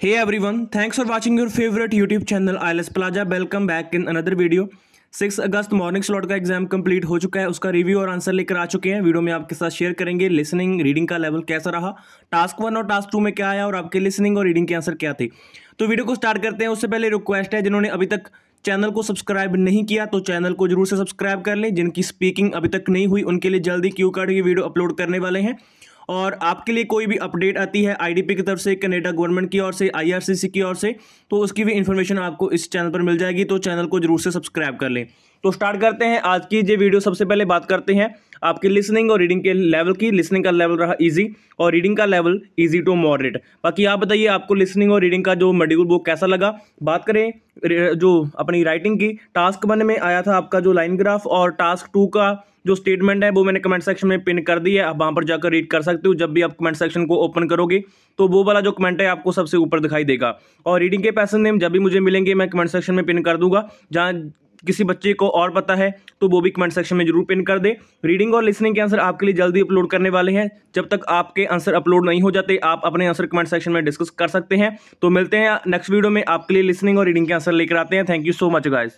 Hey everyone, thanks for watching your favorite YouTube channel ILS Plaza. Welcome back in another video. 6 अगस्त morning slot का exam complete हो चुका है उसका review और आंसर लेकर आ चुके हैं वीडियो में आपके साथ शेयर करेंगे लिसनिंग रीडिंग का लेवल कैसा रहा टास्क वन और टास्क टू में क्या आया और आपके लिसनिंग और रीडिंग के आंसर क्या थे तो वीडियो को स्टार्ट करते हैं उससे पहले रिक्वेस्ट है जिन्होंने अभी तक चैनल को सब्सक्राइब नहीं किया तो चैनल को ज़रूर से सब्सक्राइब कर लें जिनकी स्पीकिंग अभी तक नहीं हुई उनके लिए जल्दी क्यू कार्ड की वीडियो अपलोड करने वाले हैं और आपके लिए कोई भी अपडेट आती है आईडीपी की तरफ़ से कनेडा गवर्नमेंट की ओर से आईआरसीसी की ओर से तो उसकी भी इन्फॉर्मेशन आपको इस चैनल पर मिल जाएगी तो चैनल को ज़रूर से सब्सक्राइब कर लें। तो स्टार्ट करते हैं। आज की ये वीडियो सबसे पहले बात करते हैं आपकी लिसनिंग और रीडिंग के लेवल की। लिसनिंग का लेवल रहा इजी और रीडिंग का लेवल इजी टू मॉडरेट बाकी आप बताइए आपको लिसनिंग और रीडिंग का जो मॉड्यूल बुक कैसा लगा? बात करें जो अपनी राइटिंग की। टास्क वन में आया था आपका जो लाइन ग्राफ और टास्क टू का जो स्टेटमेंट है, वो मैंने कमेंट सेक्शन में पिन कर दी है। आप वहाँ पर जाकर रीड कर सकते हो। जब भी आप कमेंट सेक्शन को ओपन करोगे तो वो वाला जो कमेंट है, आपको सबसे ऊपर दिखाई देगा। और रीडिंग के पैसे नेम जब भी मुझे मिलेंगे, मैं कमेंट सेक्शन में पिन कर दूँगा। जहाँ किसी बच्चे को और पता है तो वो भी कमेंट सेक्शन में ज़रूर पिन कर दे। रीडिंग और लिसनिंग के आंसर आपके लिए जल्दी अपलोड करने वाले हैं। जब तक आपके आंसर अपलोड नहीं हो जाते, आप अपने आंसर कमेंट सेक्शन में डिस्कस कर सकते हैं। तो मिलते हैं नेक्स्ट वीडियो में। आपके लिए लिसनिंग और रीडिंग के आंसर लेकर आते हैं। Thank you so much guys